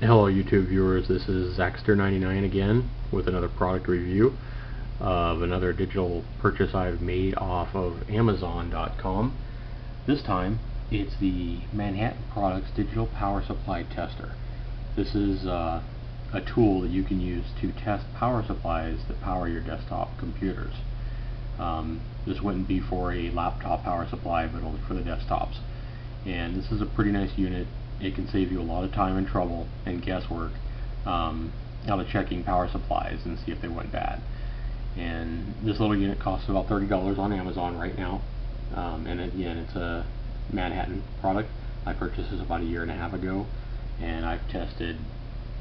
Hello YouTube viewers, this is Zaxtor99 again with another product review of another digital purchase I've made off of Amazon.com. This time it's the Manhattan Products Digital Power Supply Tester. This is uh, a tool that you can use to test power supplies that power your desktop computers. Um, this wouldn't be for a laptop power supply but only for the desktops. And this is a pretty nice unit it can save you a lot of time and trouble and guesswork um, out of checking power supplies and see if they went bad. And this little unit costs about $30 on Amazon right now. Um, and again, it's a Manhattan product. I purchased this about a year and a half ago, and I've tested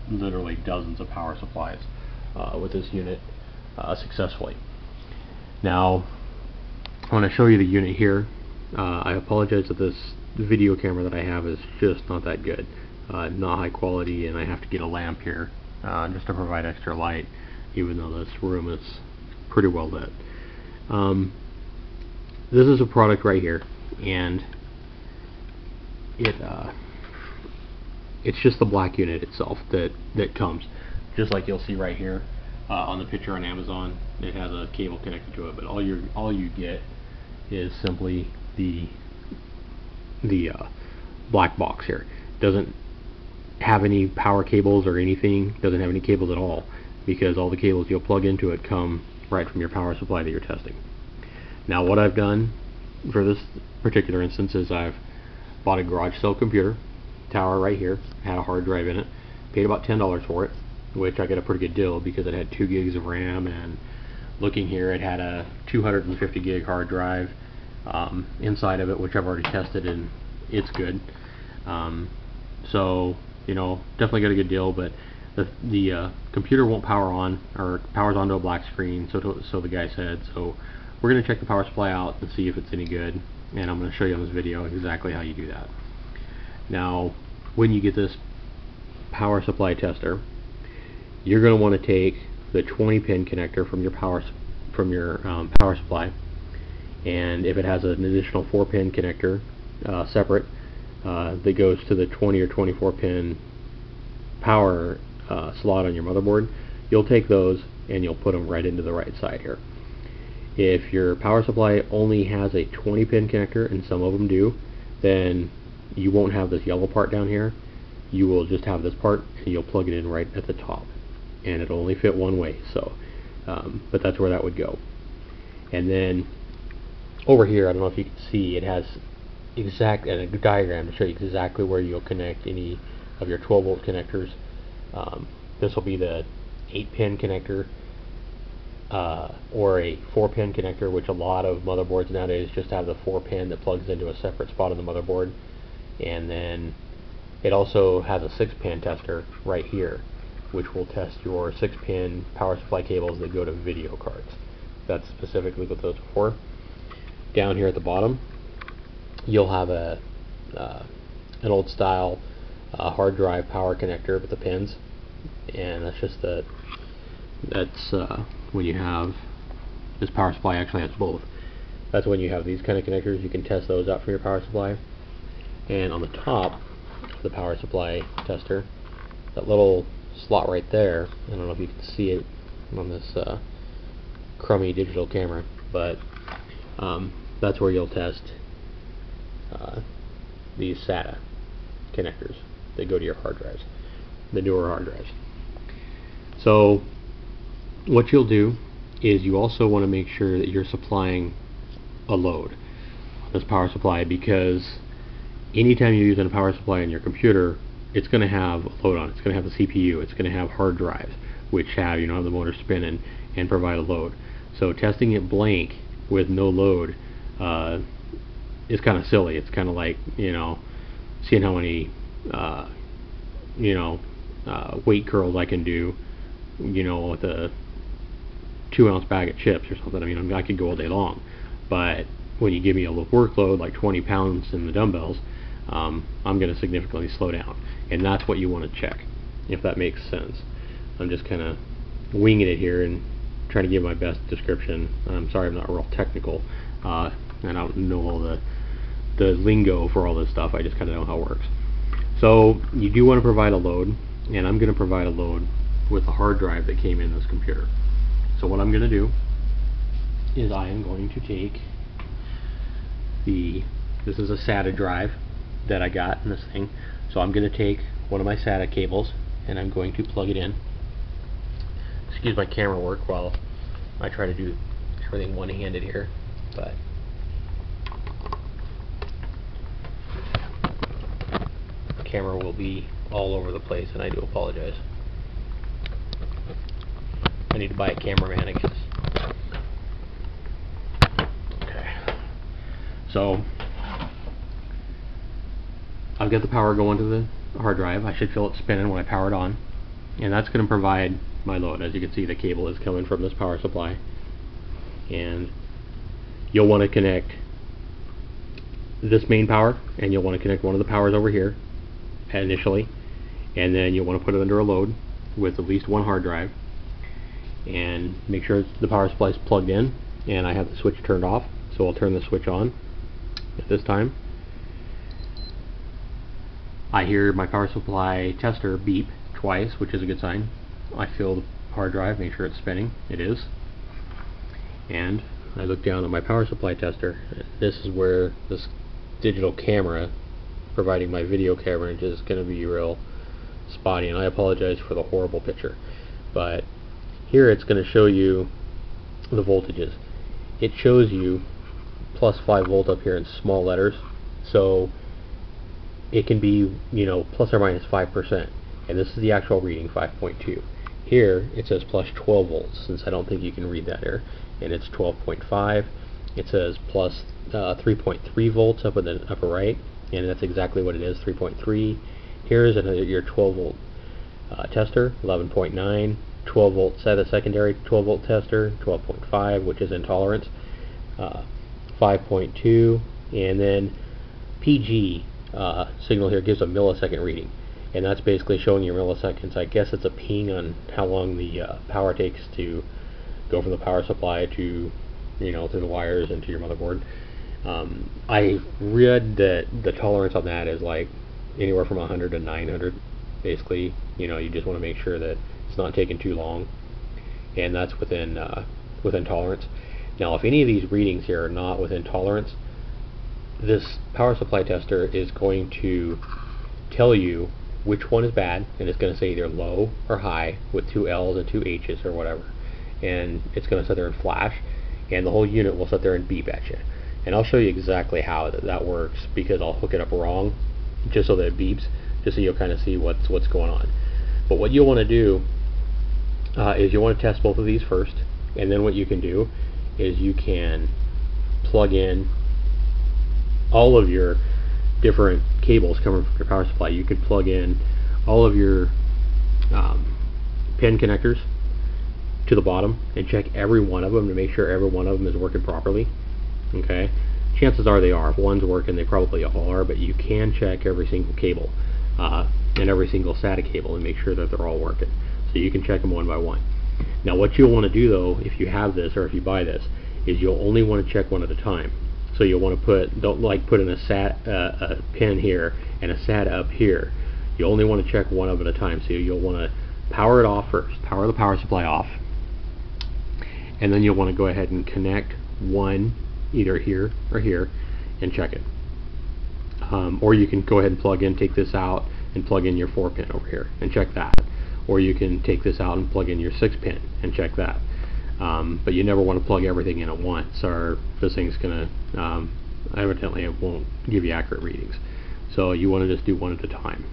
literally dozens of power supplies uh, with this unit uh, successfully. Now, I want to show you the unit here. Uh, I apologize that this video camera that I have is just not that good. Uh, not high quality and I have to get a lamp here uh, just to provide extra light even though this room is pretty well lit. Um, this is a product right here and it uh, it's just the black unit itself that that comes just like you'll see right here uh, on the picture on Amazon it has a cable connected to it but all you all you get is simply the the uh, black box here. Doesn't have any power cables or anything, doesn't have any cables at all because all the cables you'll plug into it come right from your power supply that you're testing. Now what I've done for this particular instance is I've bought a garage sale computer tower right here, had a hard drive in it, paid about $10 for it, which I got a pretty good deal because it had 2 gigs of RAM and looking here it had a 250 gig hard drive um, inside of it, which I've already tested and it's good. Um, so you know, definitely got a good deal, but the the uh, computer won't power on or powers onto a black screen. So to, so the guy said. So we're going to check the power supply out and see if it's any good, and I'm going to show you on this video exactly how you do that. Now, when you get this power supply tester, you're going to want to take the 20 pin connector from your power from your um, power supply and if it has an additional 4 pin connector uh, separate uh, that goes to the 20 or 24 pin power uh, slot on your motherboard you'll take those and you'll put them right into the right side here. If your power supply only has a 20 pin connector and some of them do then you won't have this yellow part down here. You will just have this part and you'll plug it in right at the top. And it'll only fit one way so um, but that's where that would go. And then over here, I don't know if you can see, it has exact a diagram to show you exactly where you'll connect any of your 12 volt connectors. Um, this will be the 8 pin connector uh, or a 4 pin connector, which a lot of motherboards nowadays just have the 4 pin that plugs into a separate spot on the motherboard. And then it also has a 6 pin tester right here, which will test your 6 pin power supply cables that go to video cards. That's specifically what those are for down here at the bottom, you'll have a uh, an old style uh, hard drive power connector with the pins, and that's just the that's uh, when you have this power supply actually has both. That's when you have these kind of connectors. You can test those out for your power supply. And on the top of the power supply tester, that little slot right there. I don't know if you can see it on this uh, crummy digital camera, but um, that's where you'll test uh, these SATA connectors that go to your hard drives, the newer hard drives. So what you'll do is you also want to make sure that you're supplying a load on this power supply because anytime you're using a power supply on your computer it's going to have a load on it. It's going to have the CPU. It's going to have hard drives which have, you know, the motor spinning and provide a load. So testing it blank with no load uh, is kind of silly. It's kind of like you know seeing how many uh, you know uh, weight curls I can do, you know, with a two ounce bag of chips or something. I mean, I could go all day long, but when you give me a workload like 20 pounds in the dumbbells, um, I'm going to significantly slow down, and that's what you want to check, if that makes sense. I'm just kind of winging it here and trying to give my best description. I'm sorry I'm not real technical, uh, and I don't know all the the lingo for all this stuff. I just kind of know how it works. So you do want to provide a load and I'm going to provide a load with the hard drive that came in this computer. So what I'm going to do is I am going to take the, this is a SATA drive that I got in this thing, so I'm going to take one of my SATA cables and I'm going to plug it in. Excuse my camera work while I try to do everything one-handed here, but camera will be all over the place and I do apologize. I need to buy a cameraman, I guess. Okay. So, I've got the power going to the hard drive. I should feel it spinning when I power it on. And that's going to provide my load. As you can see, the cable is coming from this power supply. And you'll want to connect this main power, and you'll want to connect one of the powers over here initially. And then you'll want to put it under a load with at least one hard drive. And make sure the power supply is plugged in. And I have the switch turned off, so I'll turn the switch on at this time. I hear my power supply tester beep twice, which is a good sign. I fill the hard drive, make sure it's spinning. It is. And I look down at my power supply tester. This is where this digital camera, providing my video coverage, is going to be real spotty. And I apologize for the horrible picture. But here it's going to show you the voltages. It shows you plus 5 volt up here in small letters. So it can be, you know, plus or minus 5%. And this is the actual reading, 5.2. Here, it says plus 12 volts, since I don't think you can read that here. And it's 12.5. It says plus, uh, 3.3 volts up in the upper right, and that's exactly what it is, 3.3. Here's a, your 12 volt uh, tester, 11.9. 12 volt set a secondary 12 volt tester, 12.5, which is intolerance, uh, 5.2, and then PG uh, signal here gives a millisecond reading and that's basically showing you milliseconds. I guess it's a ping on how long the uh, power takes to go from the power supply to you know through the wires into your motherboard. Um, I read that the tolerance on that is like anywhere from 100 to 900 basically you know you just want to make sure that it's not taking too long and that's within uh, within tolerance now if any of these readings here are not within tolerance this power supply tester is going to tell you which one is bad, and it's going to say either low or high with two L's and two H's or whatever. And it's going to sit there and flash, and the whole unit will sit there and beep at you. And I'll show you exactly how that, works because I'll hook it up wrong just so that it beeps, just so you'll kind of see what's what's going on. But what you'll want to do uh, is you'll want to test both of these first, and then what you can do is you can plug in all of your different cables coming from your power supply. You could plug in all of your um, pin connectors to the bottom and check every one of them to make sure every one of them is working properly. Okay, chances are they are. If one's working, they probably all are, but you can check every single cable uh, and every single SATA cable and make sure that they're all working. So you can check them one by one. Now what you'll want to do though, if you have this or if you buy this, is you'll only want to check one at a time. So you'll want to put, don't like put in a sat uh, a pin here and a SATA up here. You only want to check one of at a time. So you'll want to power it off first, power the power supply off, and then you'll want to go ahead and connect one either here or here and check it. Um, or you can go ahead and plug in, take this out, and plug in your 4 pin over here and check that. Or you can take this out and plug in your 6 pin and check that. Um, but you never want to plug everything in at once or this thing's going to, um, evidently it won't give you accurate readings. So you want to just do one at a time.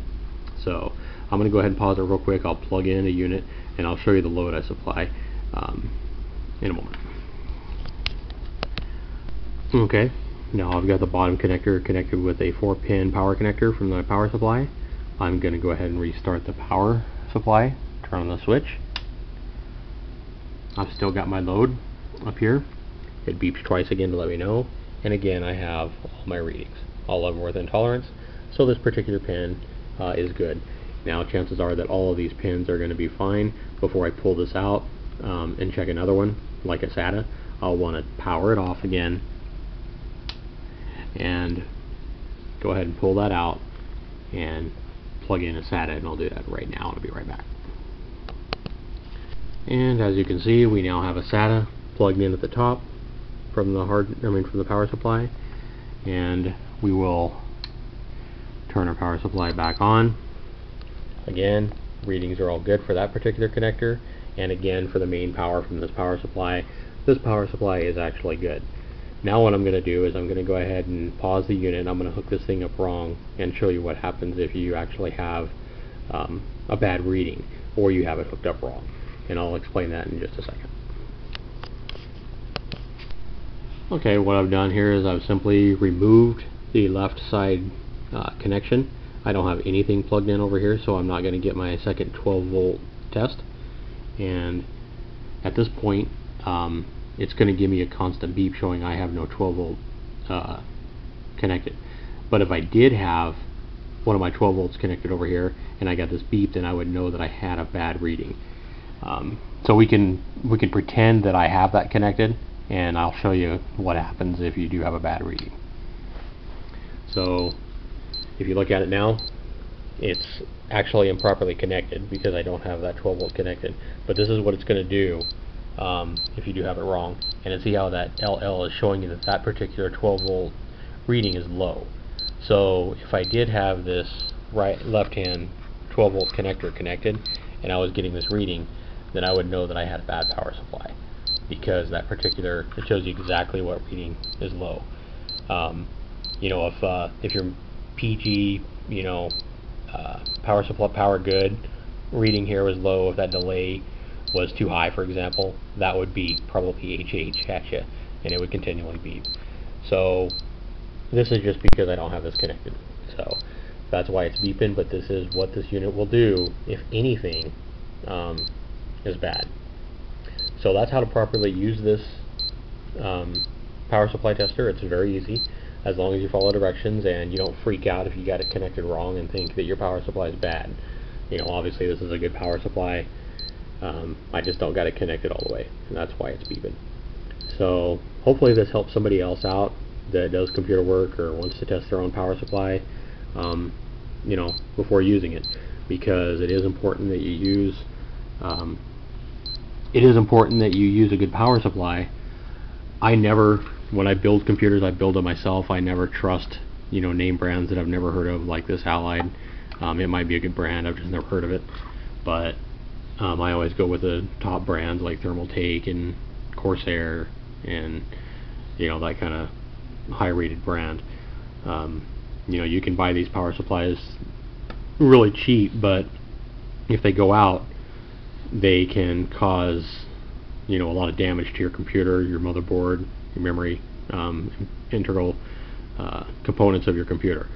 So I'm going to go ahead and pause it real quick. I'll plug in a unit and I'll show you the load I supply um, in a moment. Okay, now I've got the bottom connector connected with a 4 pin power connector from the power supply. I'm going to go ahead and restart the power supply, turn on the switch. I've still got my load up here. It beeps twice again to let me know. And again, I have all my readings. All of them within tolerance. So this particular pin uh, is good. Now, chances are that all of these pins are going to be fine. Before I pull this out um, and check another one, like a SATA, I'll want to power it off again and go ahead and pull that out and plug in a SATA and I'll do that right now. I'll be right back. And as you can see, we now have a SATA plugged in at the top from the hard, I mean from the power supply, and we will turn our power supply back on. Again, readings are all good for that particular connector, and again for the main power from this power supply, this power supply is actually good. Now what I'm going to do is I'm going to go ahead and pause the unit. I'm going to hook this thing up wrong and show you what happens if you actually have um, a bad reading or you have it hooked up wrong. And I'll explain that in just a second. Okay, what I've done here is I've simply removed the left side uh, connection. I don't have anything plugged in over here, so I'm not going to get my second 12 volt test. And at this point, um, it's going to give me a constant beep showing I have no 12 volt uh, connected. But if I did have one of my 12 volts connected over here and I got this beep, then I would know that I had a bad reading. Um, so we can we can pretend that I have that connected, and I'll show you what happens if you do have a bad reading. So if you look at it now, it's actually improperly connected because I don't have that 12 volt connected. But this is what it's going to do um, if you do have it wrong. And see how that LL is showing you that that particular 12 volt reading is low. So if I did have this right left hand 12 volt connector connected and I was getting this reading, then I would know that I had a bad power supply because that particular it shows you exactly what reading is low. Um, you know if uh, if your PG you know uh, power supply power good reading here was low, if that delay was too high, for example, that would be probably HH at you, and it would continually beep. So this is just because I don't have this connected. So that's why it's beeping, but this is what this unit will do if anything um, is bad. So that's how to properly use this um, power supply tester. It's very easy as long as you follow directions and you don't freak out if you got it connected wrong and think that your power supply is bad. You know, obviously this is a good power supply. Um, I just don't got it connected all the way, and that's why it's beeping. So hopefully this helps somebody else out that does computer work or wants to test their own power supply, um, you know, before using it, because it is important that you use um, it is important that you use a good power supply. I never, when I build computers, I build them myself. I never trust, you know, name brands that I've never heard of, like this Allied. Um, it might be a good brand, I've just never heard of it. But um, I always go with the top brands like Thermaltake and Corsair and, you know, that kind of high-rated brand. Um, you know, you can buy these power supplies really cheap, but if they go out, they can cause you know a lot of damage to your computer, your motherboard, your memory, um, integral uh, components of your computer.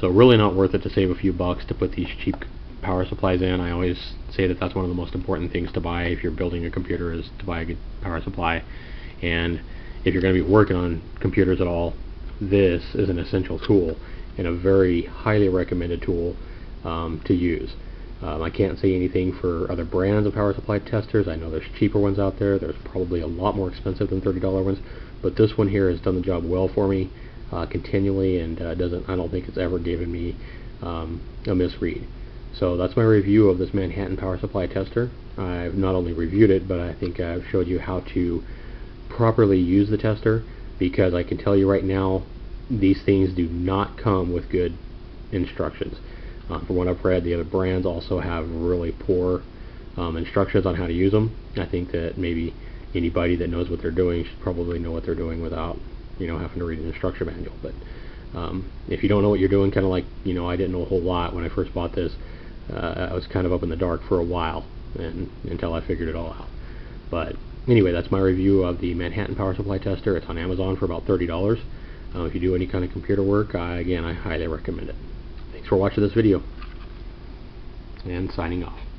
So really not worth it to save a few bucks to put these cheap power supplies in. I always say that that's one of the most important things to buy if you're building a computer is to buy a good power supply. And if you're going to be working on computers at all, this is an essential tool and a very highly recommended tool um, to use. Um, I can't say anything for other brands of power supply testers. I know there's cheaper ones out there. There's probably a lot more expensive than $30 ones, but this one here has done the job well for me uh, continually, and uh, doesn't. I don't think it's ever given me um, a misread. So that's my review of this Manhattan power supply tester. I've not only reviewed it, but I think I've showed you how to properly use the tester because I can tell you right now these things do not come with good instructions. Uh, from what I've read, the other brands also have really poor um, instructions on how to use them. I think that maybe anybody that knows what they're doing should probably know what they're doing without, you know, having to read an instruction manual. But um, if you don't know what you're doing, kind of like, you know, I didn't know a whole lot when I first bought this. Uh, I was kind of up in the dark for a while and until I figured it all out. But anyway, that's my review of the Manhattan Power Supply Tester. It's on Amazon for about $30. Uh, if you do any kind of computer work, I, again, I highly recommend it for watching this video and signing off.